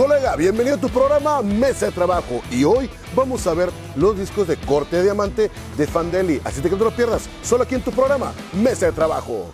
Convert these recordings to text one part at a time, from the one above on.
Colega, bienvenido a tu programa Mesa de Trabajo y hoy vamos a ver los discos de corte de diamante de Fandeli. Así que no te lo pierdas, solo aquí en tu programa Mesa de Trabajo.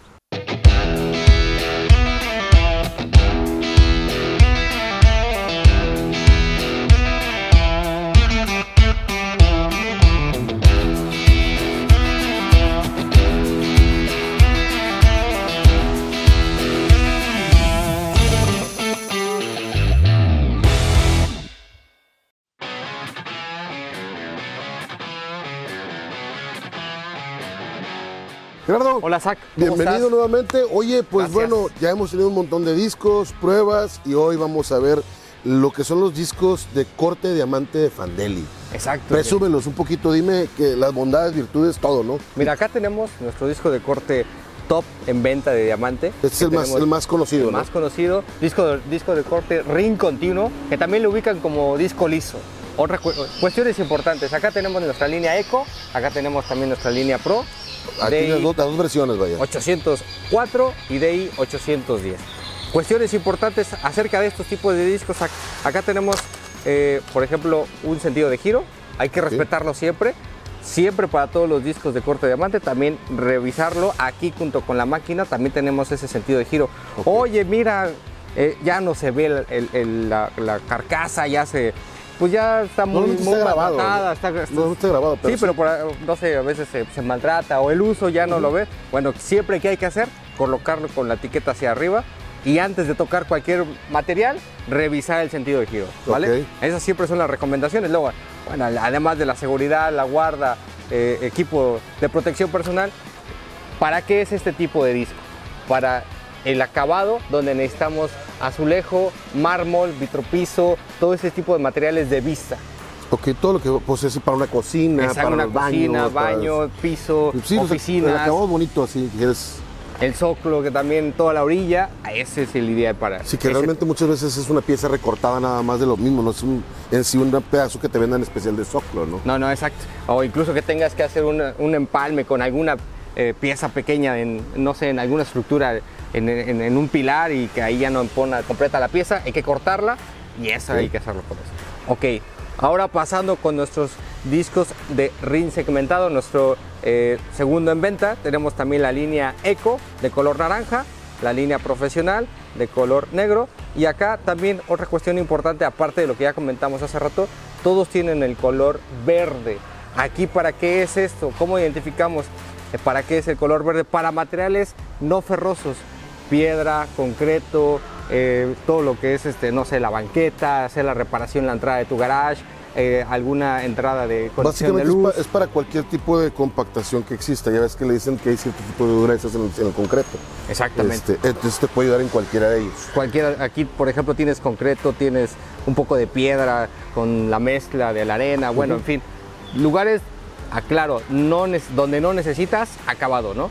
Gerardo, Hola, Zach. ¿cómo bienvenido estás? nuevamente. Oye, pues Gracias. bueno, ya hemos tenido un montón de discos, pruebas y hoy vamos a ver lo que son los discos de corte diamante de Fandeli. Exacto. Presúmelos un poquito, dime que las bondades, virtudes, todo, ¿no? Mira, acá tenemos nuestro disco de corte top en venta de diamante. Este es el más, el más conocido, el ¿no? más conocido. Disco de, disco de corte ring continuo, que también lo ubican como disco liso. Otras cu- cuestiones importantes. Acá tenemos nuestra línea Eco, acá tenemos también nuestra línea Pro. Aquí las dos, las dos versiones, vaya. 804 y DI 810. Cuestiones importantes acerca de estos tipos de discos. Ac- Acá tenemos, eh, por ejemplo, un sentido de giro. Hay que respetarlo siempre. Siempre para todos los discos de corte diamante, también revisarlo. Aquí junto con la máquina también tenemos ese sentido de giro. Oye, mira, eh, ya no se ve el- el- el- la, la carcasa, ya se... Pues ya está muy, está grabado. está- está- No, no está grabado, pero sí, pero por, no sé, a veces se, se maltrata o el uso ya no lo ve. Bueno, siempre que hay que hacer, colocarlo con la etiqueta hacia arriba y antes de tocar cualquier material, revisar el sentido de giro, ¿vale? Esas siempre son las recomendaciones. Luego, bueno, además de la seguridad, la guarda, eh, equipo de protección personal, ¿para qué es este tipo de disco? Para el acabado, donde necesitamos azulejo, mármol, vitropiso, todo ese tipo de materiales de vista. Ok, todo lo que pues, es para una cocina, Exacto, para una cocina, baños, para- baño, piso, Sí, o sea, oficinas, acabado bonito así, que es... el zócalo que también toda la orilla, ese es el ideal para. Sí, que ese- realmente muchas veces es una pieza recortada nada más de lo mismo, no es un, en sí un pedazo que te vendan especial de zoclo, ¿no? No, no, exacto. O incluso que tengas que hacer una- un empalme con alguna eh, pieza pequeña, en, no sé, en alguna estructura, en, en- en un pilar y que ahí ya no pone completa la pieza, hay que cortarla y eso hay que hacerlo con eso. Ok, ahora pasando con nuestros discos de rin segmentado, nuestro eh, segundo en venta, tenemos también la línea Eco de color naranja, la línea profesional de color negro y acá también otra cuestión importante, aparte de lo que ya comentamos hace rato, todos tienen el color verde. Aquí, ¿para qué es esto? ¿Cómo identificamos para qué es el color verde? Para materiales no ferrosos, piedra, concreto, eh, todo lo que es, este, no sé, la banqueta, hacer la reparación en la entrada de tu garage, eh, alguna entrada de conexión de es, luz. pa- es para cualquier tipo de compactación que exista. Ya ves que le dicen que hay cierto tipo de durezas en el, en el concreto. Exactamente. Este, entonces te puede ayudar en cualquiera de ellos. Cualquiera, aquí, por ejemplo, tienes concreto, tienes un poco de piedra con la mezcla de la arena, bueno, en fin, lugares, aclaro, no, donde no necesitas acabado, ¿no?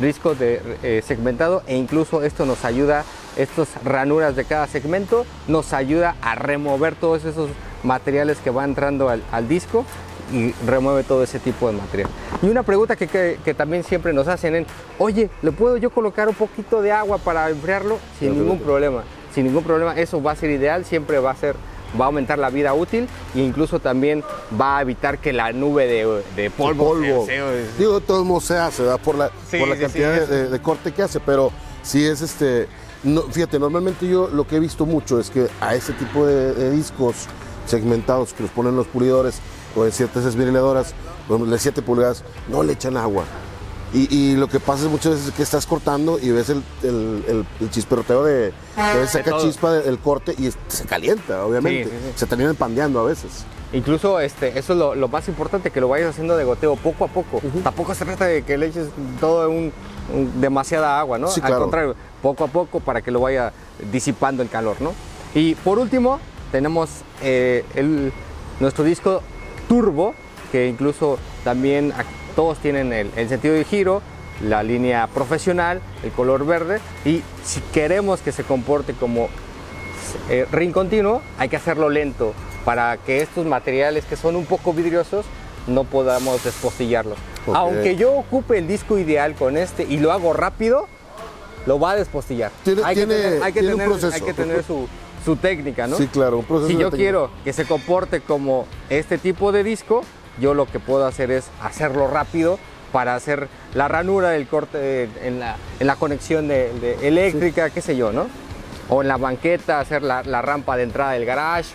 Disco de eh, segmentado e incluso esto nos ayuda, estas ranuras de cada segmento nos ayuda a remover todos esos materiales que van entrando al, al disco y remueve todo ese tipo de material. Y una pregunta que, que- que también siempre nos hacen es, oye, ¿le puedo yo colocar un poquito de agua para enfriarlo? Sin ningún problema, sin ningún problema, eso va a ser ideal, siempre va a ser, va a aumentar la vida útil e incluso también va a evitar que la nube de, de polvo, polvo. Digo, todos modos se hace, ¿verdad? Por la, Sí, por la sí, cantidad sí, de- corte que hace, pero sí es este. No, fíjate, normalmente yo lo que he visto mucho es que a ese tipo de, de discos segmentados que los ponen los pulidores o en ciertas ejemplo, de 7 pulgadas, no le echan agua. Y, y lo que pasa es muchas veces que estás cortando y ves el, el, el- el chisperoteo de. que ves saca chispa del corte y se calienta, obviamente. Sí, sí, sí. Se terminan pandeando a veces. Incluso este, eso es lo, lo más importante, que lo vayas haciendo de goteo poco a poco. Tampoco se trata de que le eches todo un, un- demasiada agua, ¿no? Sí, Al claro. contrario, poco a poco para que lo vaya disipando el calor, ¿no? Y por último, tenemos eh, el- nuestro disco Turbo, que incluso también todos tienen el, el sentido de giro, la línea profesional, el color verde, y si queremos que se comporte como eh, ring continuo, hay que hacerlo lento para que estos materiales que son un poco vidriosos no podamos despostillarlos. Aunque yo ocupe el disco ideal con este y lo hago rápido, lo va a despostillar. Tiene- hay, que tener, hay que tiene un tener- proceso. hay que tener su, su técnica, ¿no? Sí, claro, un proceso Si yo técnica. quiero que se comporte como este tipo de disco, yo lo que puedo hacer es hacerlo rápido para hacer la ranura del corte en la, en la conexión de, de eléctrica, qué sé yo, ¿no? O en la banqueta, hacer la, la rampa de entrada del garage,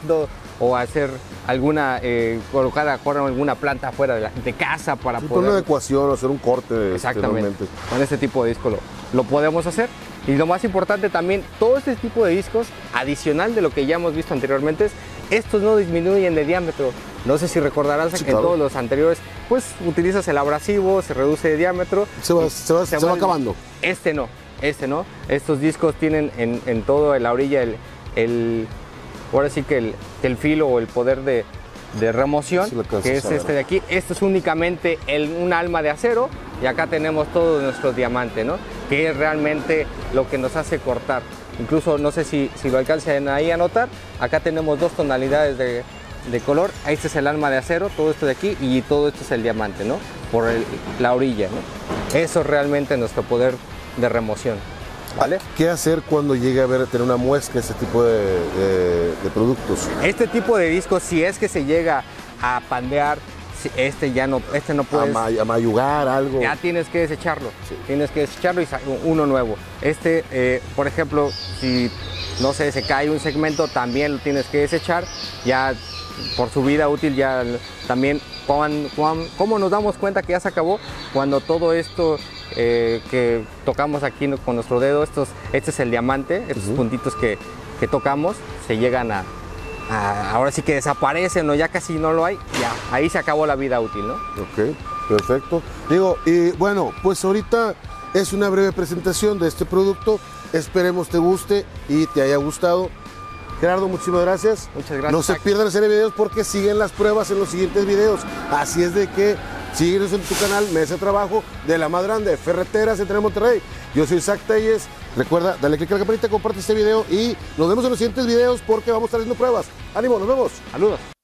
o hacer alguna, eh, colocar alguna planta afuera de, la, de casa para Sí, poner una poder... adecuación hacer un corte. este, Exactamente. Con este tipo de disco lo, lo podemos hacer. Y lo más importante también, todo este tipo de discos, adicional de lo que ya hemos visto anteriormente, es estos no disminuyen de diámetro. No sé si recordarás Sí, que en todos los anteriores, pues utilizas el abrasivo, se reduce de diámetro. Se va, se va- se va vuelve- acabando. Este no, este no. Estos discos tienen en, en todo en la orilla el, el- ahora sí que el, filo o el poder de, de remoción, Sí que es este de aquí. Esto es únicamente el- un alma de acero y acá tenemos todo nuestro diamante, ¿no? Que es realmente lo que nos hace cortar. Incluso no sé si, si lo alcancen ahí a notar, acá tenemos dos tonalidades de, de color. Este es el alma de acero, todo esto de aquí y todo esto es el diamante, ¿no? Por el- la orilla, ¿no? Eso es realmente nuestro poder de remoción, ¿vale? ¿Qué hacer cuando llegue a ver, tener una muesca ese tipo de, de- de productos? Este tipo de discos, si es que se llega a pandear, este ya no, este no puedes, a mayugar algo. ya tienes que desecharlo, tienes que desecharlo y uno nuevo. Este, eh, por ejemplo, si no sé, se cae un segmento, también lo tienes que desechar, ya por su vida útil ya también, cuan- ¿cómo nos damos cuenta que ya se acabó? Cuando todo esto eh, que tocamos aquí con nuestro dedo, estos, este es el diamante, estos puntitos que, que tocamos, se llegan a, ahora sí que desaparecen o ya casi no lo hay, ya, ahí se acabó la vida útil, ¿no? Ok, perfecto. Digo, y bueno, pues ahorita es una breve presentación de este producto. Esperemos te guste y te haya gustado. Gerardo, muchísimas gracias. Muchas gracias, No se pierdan la serie de videos porque siguen las pruebas en los siguientes videos. Así es de que síguenos en tu canal Mesa Trabajo de la más grande, Ferreteras entre Monterrey. Yo soy Zach Telles. Recuerda, dale click a la campanita, comparte este video y nos vemos en los siguientes videos porque vamos a estar haciendo pruebas. Ánimo, nos vemos. Saludos.